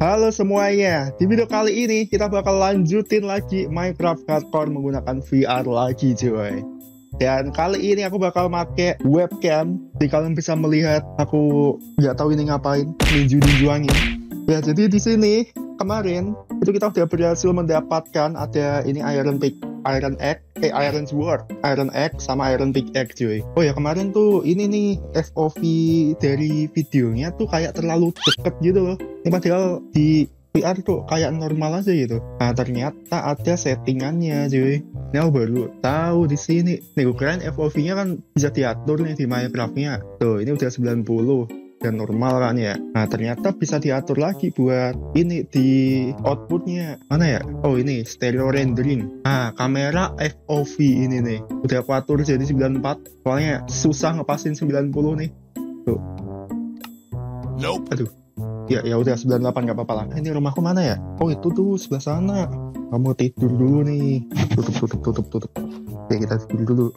Halo semuanya, di video kali ini kita bakal lanjutin lagi Minecraft Hardcore menggunakan VR lagi cuy. Dan kali ini aku bakal make webcam Jadi kalian bisa melihat aku nggak tahu ini ngapain, ninju-ninjuangin Ya jadi di sini kemarin itu kita udah berhasil mendapatkan ada ini Iron Pick Iron Egg, eh Iron Sword, Iron Egg sama Iron Pick Egg cuy. Oh ya kemarin tuh ini nih FOV dari videonya tuh kayak terlalu deket gitu loh. Ini padahal di VR tuh kayak normal aja gitu. Nah ternyata ada settingannya cuy. Ini baru tahu di sini. Nih keren FOV-nya kan bisa diatur nih di Minecraft-nya. Tuh ini udah 90 dan normal kan ya. Nah ternyata bisa diatur lagi buat ini di outputnya mana ya? Oh ini stereo rendering. Nah kamera FOV ini nih udah aku atur jadi 94. Soalnya susah ngepasin 90 nih. Tuh. Nope. Aduh. Ya ya udah 98 nggak apa-apa lah. Ini rumahku mana ya? Oh itu tuh sebelah sana. Kamu tidur dulu nih. Tutup tutup tutup tutup. Oke kita tidur dulu.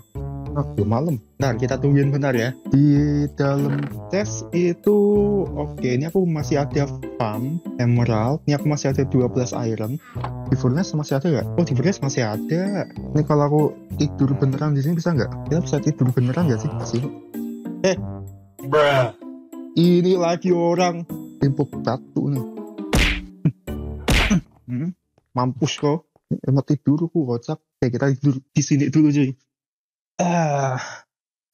Ah, belum malam. Ntar kita tungguin bentar ya. Di dalam tes itu oke, ini aku masih ada farm emerald. Ini aku masih ada 12 iron. Di furnace masih ada nggak? Oh di furnace masih ada. Ini kalau aku tidur beneran di sini bisa nggak? Kita bisa tidur beneran nggak sih? Sini. Bruh. Ini lagi orang timpuk batu nih. Hmm, mampus kok. Emang tidur aku kocak. Oke kita tidur di sini dulu cuy. Ah.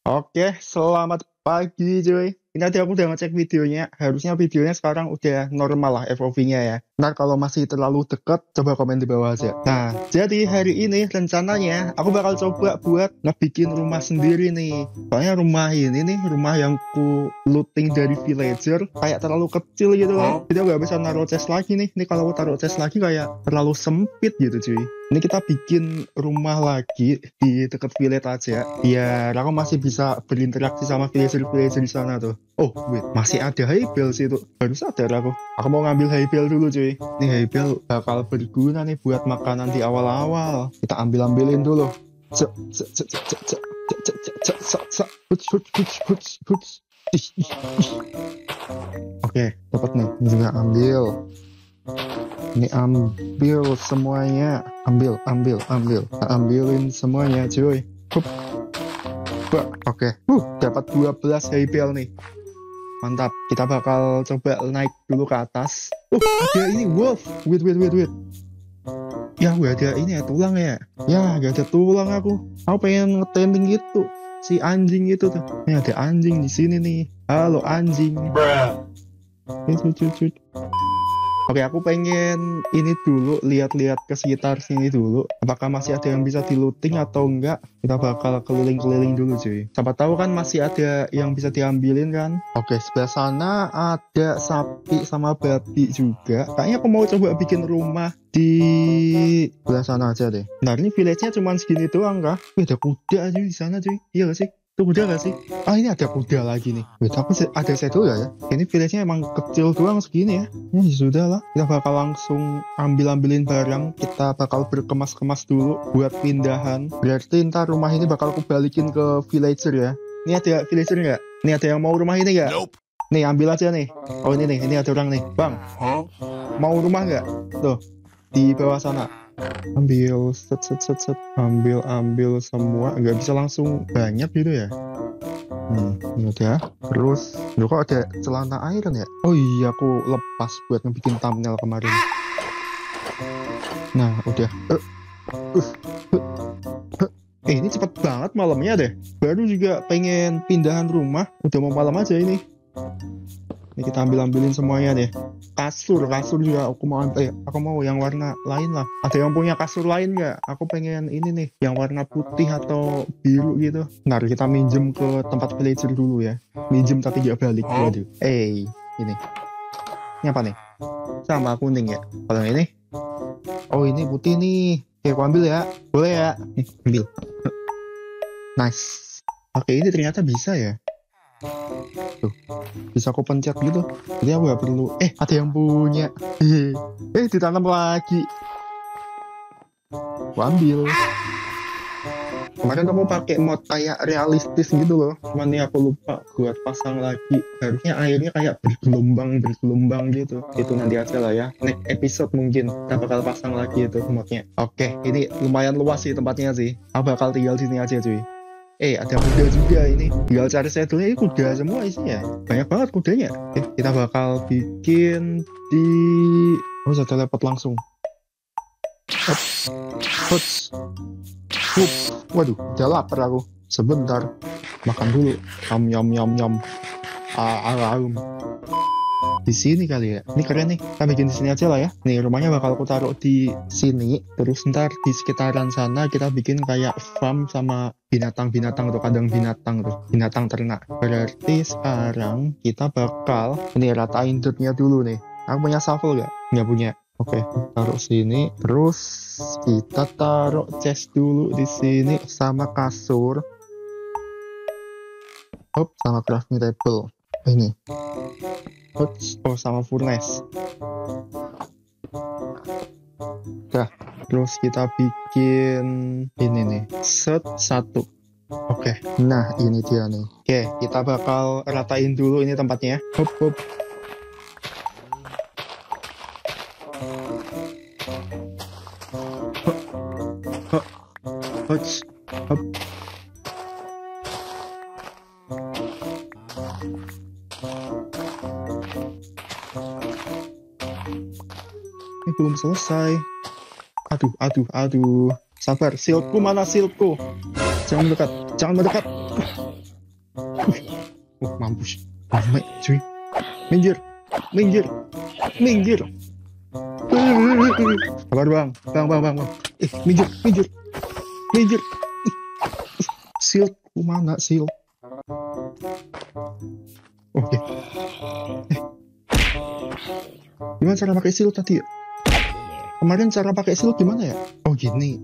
Oke, selamat pagi cuy. Ini tadi aku udah ngecek videonya. Harusnya videonya sekarang udah normal lah FOV-nya ya. Ntar kalau masih terlalu deket, coba komen di bawah aja. Nah, jadi hari ini rencananya aku bakal coba buat ngebikin rumah sendiri nih. Soalnya rumah ini nih, rumah yang ku looting dari villager, kayak terlalu kecil gitu loh. Jadi aku gak bisa naruh chest lagi nih. Ini kalau aku taruh chest lagi kayak terlalu sempit gitu cuy. Ini kita bikin rumah lagi di deket village aja. Biar aku masih bisa berinteraksi sama villager-villager di sana tuh. Oh, wait, masih ada haybel sih tuh. Baru sadar aku. Aku mau ngambil haybel dulu cuy. Ini haybel bakal berguna nih buat makanan di awal-awal. Kita ambil-ambilin dulu. Oke, dapat nih. Juga ambil. Ini ambil semuanya. Ambil, ambil, ambil. Ambilin semuanya, cuy. Oke. Uh, dapat 12 haybel nih. Mantap. Kita bakal coba naik dulu ke atas. Uh, ada ini wolf. Wait, wait, wait, wait. Ya, gue ada ini ya tulang ya. Ya, gak ada tulang aku. Aku pengen ngetending gitu. Si anjing itu tuh. Ini ada anjing di sini nih. Halo anjing. Bruh. Cut, cut. Oke, aku pengen ini dulu, lihat-lihat ke sekitar sini dulu. Apakah masih ada yang bisa di-looting atau enggak? Kita bakal keliling-keliling dulu, cuy. Siapa tahu kan masih ada yang bisa diambilin kan? Oke, sebelah sana ada sapi sama babi juga. Kayaknya aku mau coba bikin rumah di sebelah sana aja deh. Nah, ini village-nya cuma segini doang kah? Wih, ada kuda aja di sana, cuy. Iya gak sih? Itu kuda gak sih? Ah ini ada kuda lagi nih. Wait, aku se- ada gak ya? Ini village-nya emang kecil doang segini ya. Ya sudah lah. Kita bakal langsung ambil-ambilin barang. Kita bakal berkemas-kemas dulu buat pindahan. Berarti ntar rumah ini bakal aku balikin ke villager ya. Ini ada villager nggak? Ini ada yang mau rumah ini nggak? Nope. Nih ambil aja nih. Oh ini nih, ini ada orang nih. Bang, Huh? mau rumah nggak? Tuh, di bawah sana. Ambil, set, set, set, set. Ambil, ambil semua. Nggak bisa langsung banyak gitu ya? Hmm, ini udah. Terus, loh kok ada celana iron ya? Oh iya, aku lepas buat ngebikin thumbnail kemarin. Nah, udah. Uh, uh, uh. Eh, ini cepet banget malamnya deh. Baru juga pengen pindahan rumah. Udah mau malam aja ini. Ini kita ambil-ambilin semuanya deh. Kasur, kasur juga aku mau ambil. Eh, aku mau yang warna lain lah. Ada yang punya kasur lain nggak? Aku pengen ini nih, yang warna putih atau biru gitu. Ntar kita minjem ke tempat villager dulu ya. Minjem tapi nggak balik. Waduh. Eh, ini. Ini apa nih? Sama kuning ya. Kalau ini? Oh ini putih nih. Oke, aku ambil ya. Boleh ya? Nih, ambil. Nice. Oke, ini ternyata bisa ya. Tuh, bisa aku pencet gitu. Jadi aku nggak perlu. Eh, ada yang punya. Eh, ditanam lagi. Aku ambil. kemarin aku pakai mod kayak realistis gitu loh cuman nih aku lupa buat pasang lagi harusnya airnya kayak bergelombang bergelombang gitu itu nanti aja lah ya next episode mungkin kita bakal pasang lagi itu modnya oke ini lumayan luas sih tempatnya sih aku bakal tinggal di sini aja cuy Eh, ada kuda juga ini. Tinggal cari saddle ini kuda semua isinya. Banyak banget kudanya. Oke, kita bakal bikin di... Oh, bisa teleport langsung. Waduh, udah lapar aku. Sebentar. Makan dulu. Yum, yum, yum, yum. Ah, ah, um. Di sini kali ya. Ini keren nih. Kita bikin di sini aja lah ya. Nih, rumahnya bakal aku taruh di sini. Terus ntar di sekitaran sana kita bikin kayak farm sama binatang-binatang atau kandang binatang tuh. Binatang ternak. Berarti sekarang kita bakal ini ratain dirtnya dulu nih. Aku punya shovel gak? Nggak punya. Oke, taruh sini. Terus kita taruh chest dulu di sini sama kasur. Hop, sama crafting table. Ini. Hoods, oh sama furnace. Nah, terus kita bikin ini nih, set satu. Oke, nah ini dia nih. Oke, kita bakal ratain dulu ini tempatnya. Hop, hop. Hop, hop, hop. Ini belum selesai. Aduh, aduh, aduh. Sabar, silku mana silku? Jangan mendekat, jangan mendekat. Uh, mampus. Ramai, cuy. Minggir, minggir, minggir. Sabar bang, bang, bang, bang, bang. Eh, minggir, minggir, minggir. Silku mana sil? Oke. Eh. Gimana cara pakai sil tadi ya? Kemarin cara pakai sil gimana ya? Oh gini.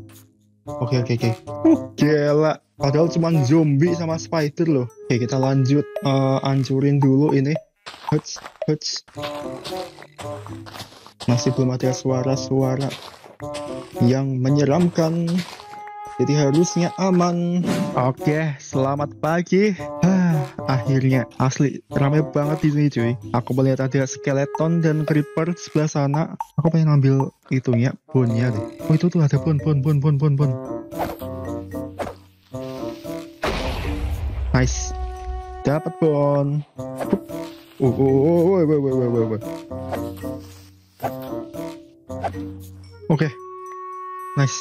Oke oke oke. Uh, gila. Padahal cuma zombie sama spider loh. Oke kita lanjut uh, ancurin dulu ini. Huts, huts. Masih belum ada suara-suara yang menyeramkan. Jadi harusnya aman. Oke, selamat pagi. Akhirnya asli ramai banget di sini cuy. Aku melihat ada skeleton dan creeper sebelah sana. Aku pengen ambil itunya, bonnya deh. Oh itu tuh ada bon, bon, bon, bon, bon, bon. Nice. Dapat bon. Oh, oh, oh, oh, oh, oh, oh, oh, oh. Oke. Nice.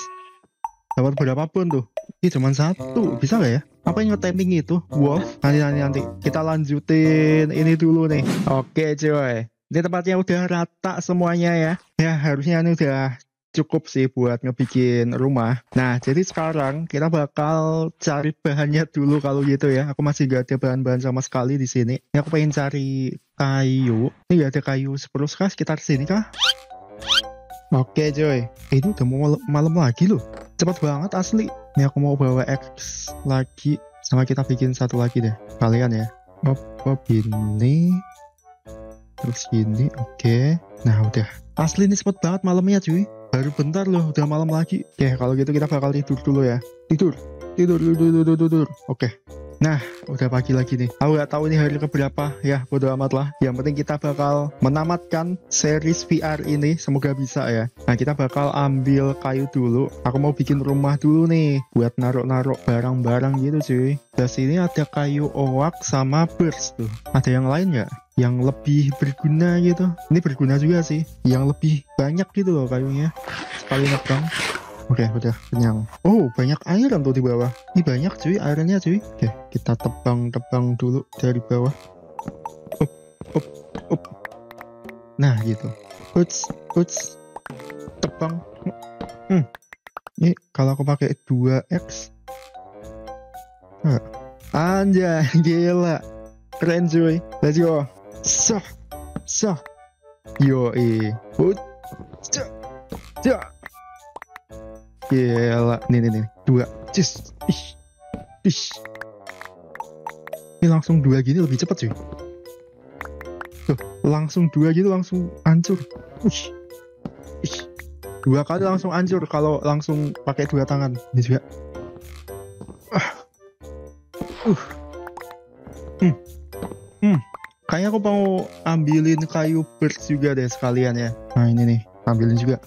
Dapat berapa pun tuh? Ini cuma satu, bisa nggak ya? Apa yang nge-timing itu? Wolf? Nanti, nanti, nanti. Kita lanjutin ini dulu nih. Oke cuy. Ini tempatnya udah rata semuanya ya. Ya harusnya ini udah cukup sih buat ngebikin rumah. Nah, jadi sekarang kita bakal cari bahannya dulu kalau gitu ya. Aku masih gak ada bahan-bahan sama sekali di sini. Ini aku pengen cari kayu. Ini gak ada kayu sepuluh kah sekitar sini kah? Oke eh, ini udah mau malam lagi loh. Cepat banget asli. Ini aku mau bawa X lagi. Sama kita bikin satu lagi deh. Kalian ya. Op ini. Terus ini, oke. Nah udah. Asli ini cepet banget malamnya cuy. Baru bentar loh, udah malam lagi. Oke, kalau gitu kita bakal tidur dulu ya. Tidur, tidur, tidur, tidur, tidur. tidur. Oke. Nah, udah pagi lagi nih. Aku nggak tahu ini hari keberapa ya, bodo amat lah. Yang penting kita bakal menamatkan series VR ini. Semoga bisa ya. Nah, kita bakal ambil kayu dulu. Aku mau bikin rumah dulu nih, buat naruh-naruh barang-barang gitu cuy. Di sini ada kayu oak sama burst tuh. Ada yang lain nggak? Yang lebih berguna gitu. Ini berguna juga sih. Yang lebih banyak gitu loh kayunya. Sekali nebang. Oke, udah kenyang. Oh, banyak air tuh di bawah. Ini banyak cuy, airnya cuy. Oke, kita tebang-tebang dulu dari bawah. Up, up, up. Nah, gitu. Uts, uts. Tebang. Hmm. Ini kalau aku pakai 2x. Nah. Anjay, gila. Keren cuy. Let's go. Sah. Sah. Yo, eh. Ut. Sah. Sah. Gila. Nih, nih, nih. Dua. Cis. Ih. Ih. Ini langsung dua gini lebih cepat cuy. Tuh, langsung dua gitu langsung hancur. Ih. Ih. Dua kali langsung hancur kalau langsung pakai dua tangan. Ini juga. Ah. Uh. Hmm. Hmm. Kayaknya aku mau ambilin kayu birch juga deh sekalian ya. Nah ini nih, ambilin juga.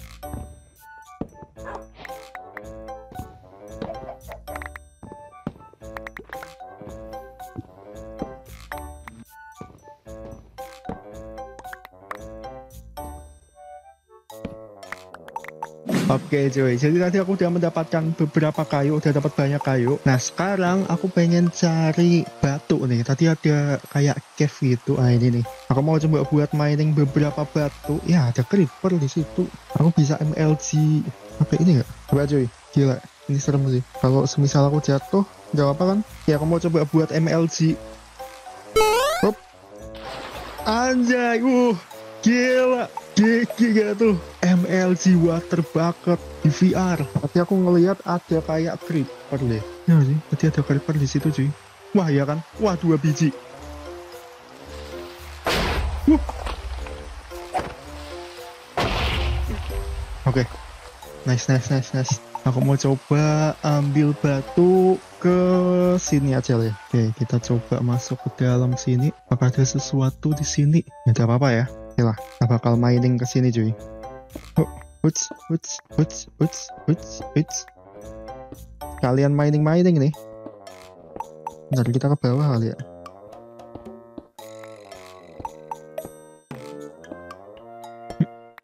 Oke cuy, jadi tadi aku udah mendapatkan beberapa kayu, udah dapat banyak kayu. Nah sekarang aku pengen cari batu nih. Tadi ada kayak cave gitu. Ah ini nih. Aku mau coba buat mining beberapa batu. Ya ada creeper di situ. Aku bisa MLG pakai ini nggak? Coba cuy, gila. Ini serem sih. Kalau semisal aku jatuh, nggak apa kan? Ya aku mau coba buat MLG. Hop. Anjay, uh, gila. GG gak tuh MLG water bucket di VR tapi aku ngelihat ada kayak creeper deh. Ya sih? Tadi ada creeper di situ cuy. Wah ya kan? Wah dua biji. Uh. oke. Okay. nice nice nice nice. Aku mau coba ambil batu ke sini aja ya. Oke kita coba masuk ke dalam sini. Apakah ada sesuatu di sini? Tidak apa-apa ya. Oke lah, kita bakal mining ke sini cuy. Kalian mining-mining nih. Bentar kita ke bawah kali ya.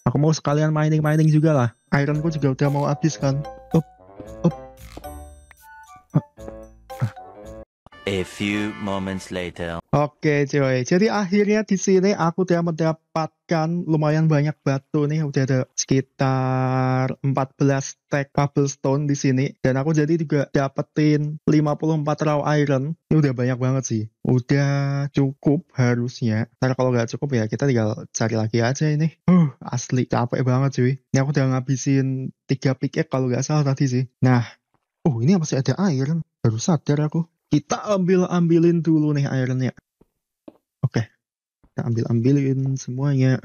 Aku mau sekalian mining-mining juga lah. Ironku juga udah mau habis kan. A few moments later. Oke cuy, jadi akhirnya di sini aku udah mendapatkan lumayan banyak batu nih, udah ada sekitar 14 stack cobblestone di sini, dan aku jadi juga dapetin 54 raw iron, ini udah banyak banget sih, udah cukup harusnya, karena kalau nggak cukup ya kita tinggal cari lagi aja ini, huh asli. Capek banget cuy, ini aku udah ngabisin 3 pickaxe kalau nggak salah tadi sih, nah, oh ini masih ada iron, baru sadar aku. Kita ambil-ambilin dulu nih ironnya. Oke. Kita ambil-ambilin semuanya.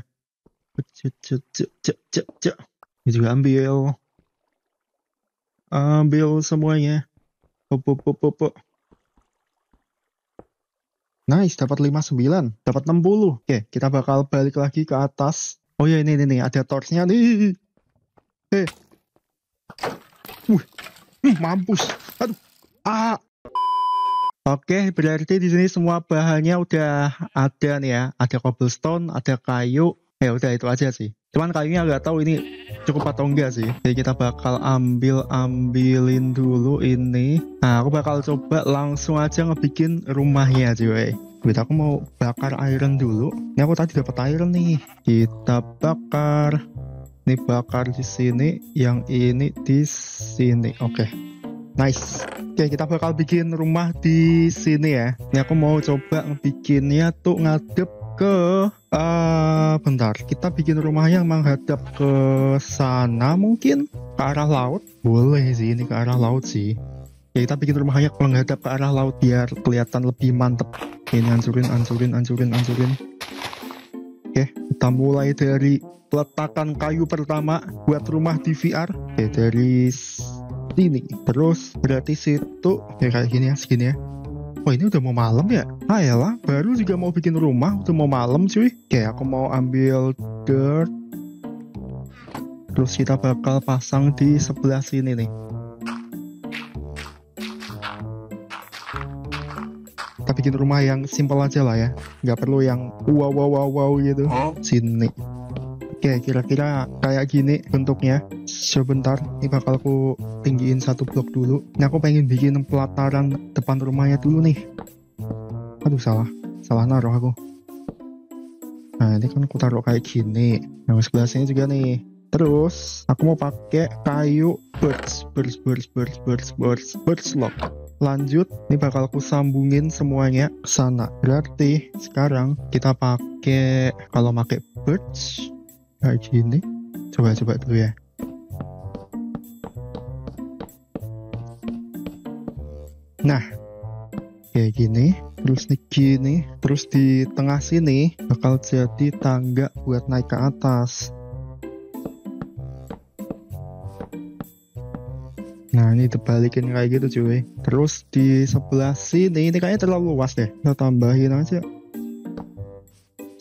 Cek, cek, cek, cek, cek. Ini juga ambil. Ambil semuanya. Hop, hop, hop, hop. Nice, dapat 59. Dapat 60. Oke, kita bakal balik lagi ke atas. Oh ya, ini, ini, nih. Ada torchnya nih. Eh. Hmm, mampus. Aduh. Ah. Oke, berarti di sini semua bahannya udah ada nih ya. Ada cobblestone, ada kayu. Ya udah itu aja sih. Cuman kayunya nggak tahu ini cukup atau enggak sih. Jadi kita bakal ambil ambilin dulu ini. Nah, aku bakal coba langsung aja ngebikin rumahnya cuy. Wait, aku mau bakar iron dulu. Ini aku tadi dapat iron nih. Kita bakar. Ini bakar di sini, yang ini di sini. Oke. Nice. Oke, kita bakal bikin rumah di sini ya. Ini aku mau coba ngebikinnya tuh ngadep ke uh, bentar. Kita bikin rumah yang menghadap ke sana mungkin ke arah laut. Boleh sih ini ke arah laut sih. Ya kita bikin rumahnya menghadap ke arah laut biar kelihatan lebih mantep. Ini hancurin, hancurin, hancurin, hancurin. Oke, kita mulai dari peletakan kayu pertama buat rumah di VR. Oke, dari sini terus berarti situ ya kayak gini ya segini ya Oh ini udah mau malam ya? Ah lah, baru juga mau bikin rumah, udah mau malam cuy. Oke, aku mau ambil dirt. Terus kita bakal pasang di sebelah sini nih. Kita bikin rumah yang simple aja lah ya. Nggak perlu yang wow wow wow wow gitu. Sini. Oke, kira-kira kayak gini bentuknya. Sebentar, ini bakal aku tinggiin satu blok dulu. Ini aku pengen bikin pelataran depan rumahnya dulu nih. Aduh, salah. Salah naruh aku. Nah, ini kan aku taruh kayak gini. Yang sebelah sini juga nih. Terus, aku mau pakai kayu birds, birds, birds, birds, birds, birds, birds lock. Lanjut, ini bakal aku sambungin semuanya ke sana. Berarti sekarang kita pakai kalau pakai birds kayak gini coba coba dulu ya nah kayak gini terus nih gini terus di tengah sini bakal jadi tangga buat naik ke atas. Nah ini dibalikin kayak gitu cuy. Terus di sebelah sini Ini kayaknya terlalu luas deh. Kita tambahin aja.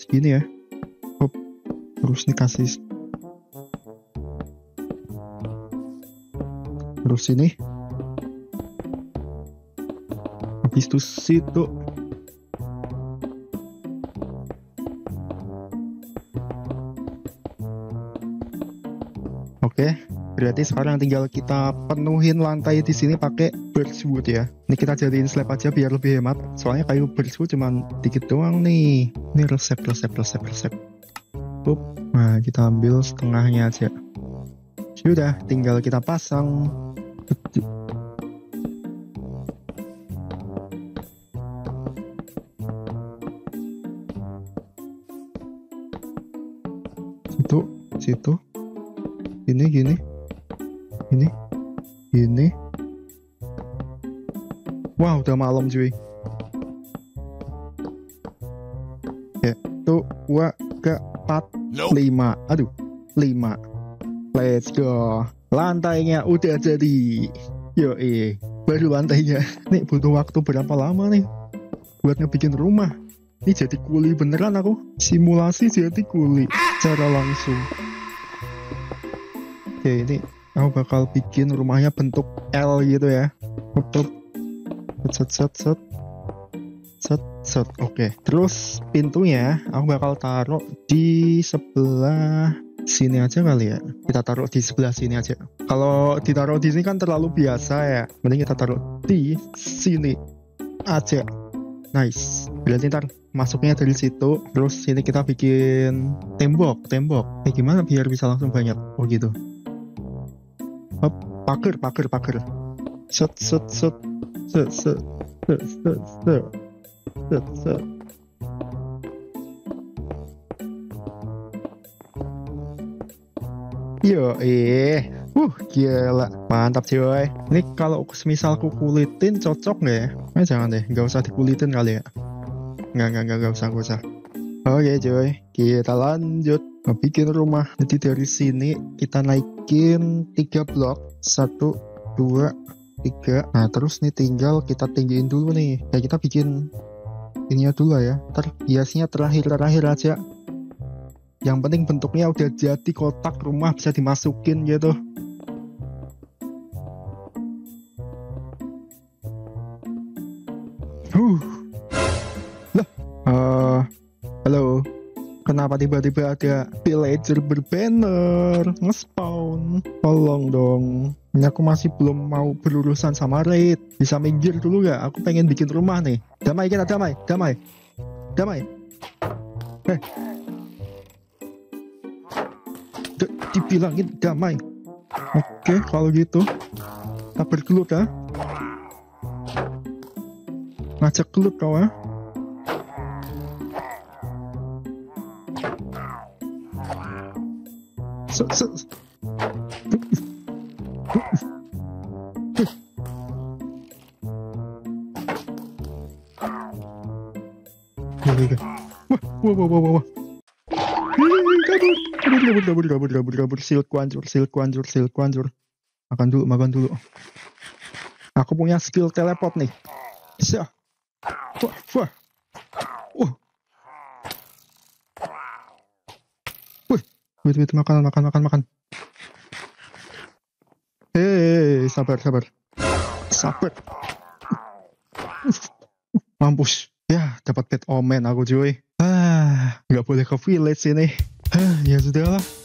Gini ya. Terus nih kasih terus ini habis itu situ Oke, berarti sekarang tinggal kita penuhin lantai di sini pakai birchwood ya. Ini kita jadiin slab aja biar lebih hemat. Soalnya kayu birchwood cuman dikit doang nih. Ini resep, resep, resep, resep. Up. Nah, kita ambil setengahnya aja. Sudah, tinggal kita pasang. Situ, situ. Gini, gini. Gini. Gini. Wah, udah malam cuy. Ya, tuh, ke, empat, lima. Aduh, lima. Let's go. Lantainya udah jadi. Yo, eh. Baru lantainya. Nih, butuh waktu berapa lama nih? Buat ngebikin rumah. Ini jadi kuli beneran aku. Simulasi jadi kuli. Secara langsung. Oke, ini aku bakal bikin rumahnya bentuk L gitu ya. Hup. Set, set, set. Set, set. Oke. Terus pintunya aku bakal taruh di sebelah sini aja kali ya. Kita taruh di sebelah sini aja. Kalau ditaruh di sini kan terlalu biasa ya. Mending kita taruh di sini aja. Nice. Berarti ntar masuknya dari situ. Terus sini kita bikin tembok, tembok. Eh gimana biar bisa langsung banyak? Oh gitu. Hop, pagar, pagar, pagar. Set, set, set, set, set, set, set, set, set, set. Yo, eh. Uh, gila. Mantap cuy. Ini kalau semisal aku kulitin cocok nggak ya? Eh, jangan deh. Nggak usah dikulitin kali ya. Nggak, nggak, nggak, nggak usah, nggak usah. Oke cuy, kita lanjut bikin rumah. Jadi dari sini kita naikin tiga blok, satu, dua, tiga. Nah terus nih tinggal kita tinggiin dulu nih. Ya kita bikin ininya dulu ya. Ntar hiasnya terakhir-terakhir aja. Yang penting bentuknya udah jadi kotak rumah bisa dimasukin gitu. Huh. Lah, eh, halo. Kenapa tiba-tiba ada villager berbanner nge-spawn? Tolong dong. Ini aku masih belum mau berurusan sama raid. Bisa minggir dulu gak? Aku pengen bikin rumah nih. Damai kita, damai, damai. Damai. Eh. D- dibilangin damai. Oke, kalau gitu. Kita bergelut ya. Ngajak gelut kau ya. Se- se- wah, wah, wah, wah, wah. Kabur, kabur, kabur, kabur, kabur, kabur, kabur, silku hancur, silku hancur, silku hancur. Makan dulu, makan dulu. Aku punya skill teleport nih. Bisa. Wah, wah. Wah. Wih, wait, wait, makan, makan, makan, makan. Hei, sabar, sabar. Sabar. Mampus. Ya, dapat pet omen aku cuy. Ah, nggak boleh ke village ini. Ah, ya sudahlah.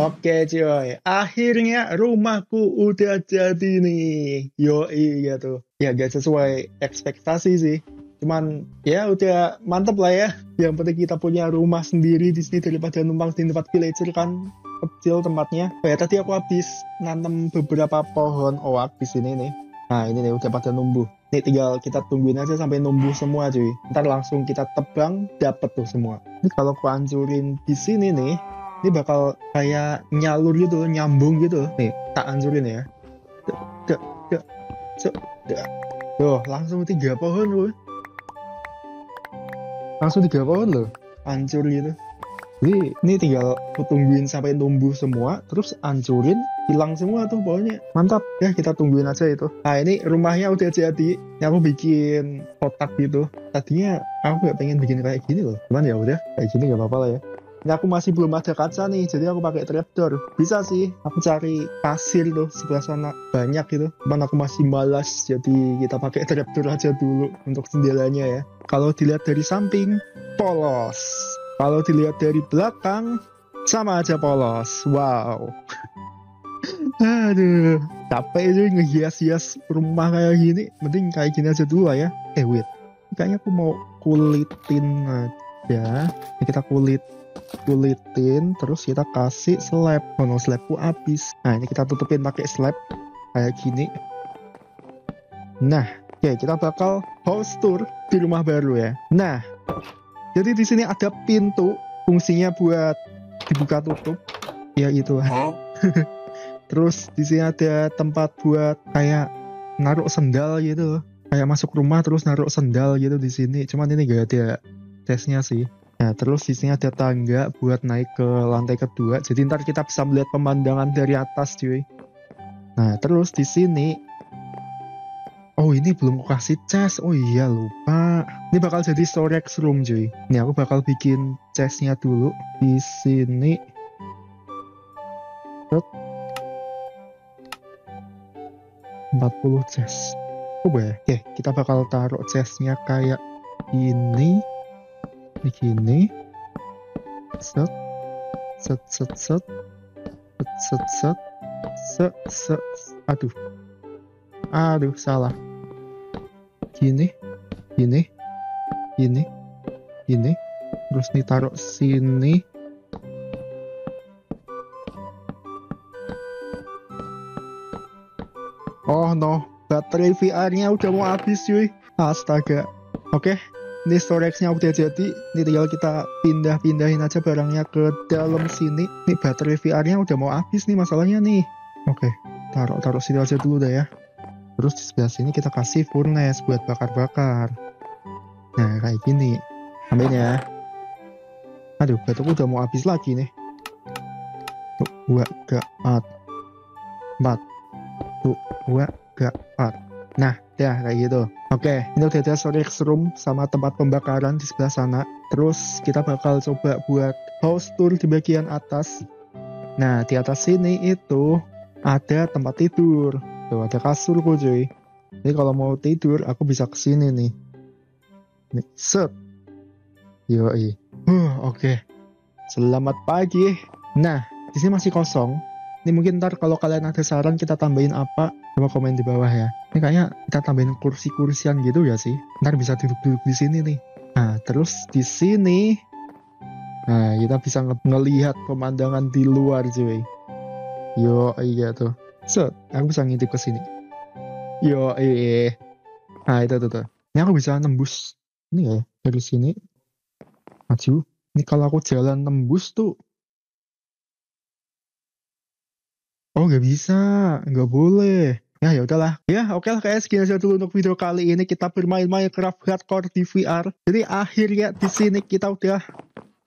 Oke cuy, akhirnya rumahku udah jadi nih. Yoi gitu. Ya gak sesuai ekspektasi sih. Cuman ya udah mantep lah ya. Yang penting kita punya rumah sendiri di sini daripada numpang di tempat villager kan kecil tempatnya. Ya tadi aku habis nanam beberapa pohon oak di sini nih. Nah ini nih udah pada numbuh. Nih tinggal kita tungguin aja sampai numbuh semua cuy. Ntar langsung kita tebang dapet tuh semua. Ini kalau aku di sini nih, ini bakal kayak nyalur gitu, nyambung gitu. Nih tak hancurin ya. Tuh langsung tiga pohon loh. Langsung tiga pohon loh. Hancur gitu. Jadi ini tinggal tungguin sampai tumbuh semua, terus hancurin, hilang semua tuh pokoknya. Mantap ya kita tungguin aja itu. Nah ini rumahnya udah jadi. Ini aku bikin kotak gitu. Tadinya aku gak pengen bikin kayak gini loh. Cuman ya udah kayak gini gak apa-apa lah ya. Ini aku masih belum ada kaca nih, jadi aku pakai trapdoor. Bisa sih, aku cari pasir tuh sebelah sana banyak gitu. Cuman aku masih malas, jadi kita pakai trapdoor aja dulu untuk jendelanya ya. Kalau dilihat dari samping, polos. Kalau dilihat dari belakang, sama aja polos. Wow. Aduh, capek aja ngehias-hias rumah kayak gini. Mending kayak gini aja dulu lah ya. Eh wait, kayaknya aku mau kulitin aja. Ini kita kulit kulitin, terus kita kasih slab. Oh no, slabku habis. Nah ini kita tutupin pakai slab kayak gini. Nah, oke kita bakal house tour di rumah baru ya. Nah, jadi di sini ada pintu fungsinya buat dibuka tutup. Ya itu. Terus di sini ada tempat buat kayak naruh sendal gitu. Kayak masuk rumah terus naruh sendal gitu di sini. Cuman ini gak ada tesnya sih. Nah, terus di sini ada tangga buat naik ke lantai kedua. Jadi ntar kita bisa melihat pemandangan dari atas, cuy. Nah, terus di sini Oh ini belum aku kasih chest. Oh iya lupa. Ini bakal jadi storage room cuy. Ini aku bakal bikin chestnya dulu di sini. Set. 40 chest. Oh. Oke, kita bakal taruh chestnya kayak ini. Begini. Set. Set set set. Set set set. Set set. Aduh. Aduh, salah gini gini gini gini terus nih taruh sini oh no baterai VR-nya udah mau habis cuy astaga oke ini storage-nya udah jadi ini tinggal kita pindah-pindahin aja barangnya ke dalam sini nih baterai VR-nya udah mau habis nih masalahnya nih oke taruh-taruh sini aja dulu dah ya Terus di sebelah sini kita kasih furnace buat bakar-bakar. Nah, kayak gini. Ambil ya. Aduh, batuku udah mau habis lagi nih. Tuh, dua, tiga, empat. Empat. Tuh, dua, tiga, empat. Nah, ya kayak gitu. Oke, ini udah ada storage room sama tempat pembakaran di sebelah sana. Terus kita bakal coba buat house tour di bagian atas. Nah, di atas sini itu ada tempat tidur. Tuh ada kasurku cuy. Jadi kalau mau tidur aku bisa ke sini nih. Nih, set. Yoi. Uh, oke. Selamat pagi. Nah, di sini masih kosong. Ini mungkin ntar kalau kalian ada saran kita tambahin apa, coba komen di bawah ya. Ini kayaknya kita tambahin kursi-kursian gitu ya sih. Ntar bisa duduk-duduk di sini nih. Nah, terus di sini Nah, kita bisa nge- ngelihat pemandangan di luar cuy. Yo, iya tuh. Set, aku bisa ngintip ke sini. Yo, eh. Nah, itu tuh, tuh. Ini aku bisa nembus. Ini ya, dari sini. Maju. Ini kalau aku jalan nembus tuh. Oh, nggak bisa. Nggak boleh. Ya, ya udahlah. Ya, oke lah. Kayak segini aja dulu untuk video kali ini. Kita bermain Minecraft Hardcore di VR. Jadi akhirnya di sini kita udah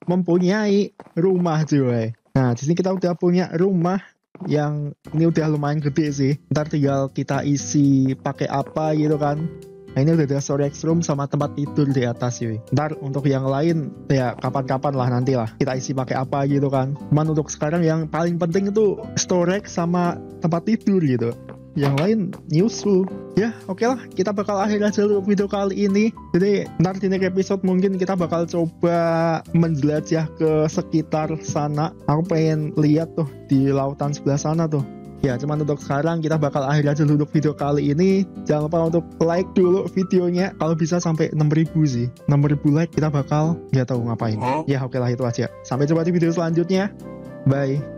mempunyai rumah cuy. Nah, di sini kita udah punya rumah yang ini udah lumayan gede sih. Ntar tinggal kita isi pakai apa gitu kan. Nah ini udah ada storage room sama tempat tidur di atas sih. Ntar untuk yang lain ya kapan-kapan lah nanti lah kita isi pakai apa gitu kan. Cuman untuk sekarang yang paling penting itu storage sama tempat tidur gitu. Yang lain nyusul. Ya oke lah kita bakal akhir aja untuk video kali ini. Jadi ntar di next episode mungkin kita bakal coba menjelajah ke sekitar sana. Aku pengen lihat tuh di lautan sebelah sana tuh. Ya, cuman untuk sekarang kita bakal akhir aja dulu untuk video kali ini. Jangan lupa untuk like dulu videonya. Kalau bisa sampai 6000 sih. 6000 like kita bakal nggak tahu ngapain. Huh? Ya, oke lah itu aja. Sampai jumpa di video selanjutnya. Bye.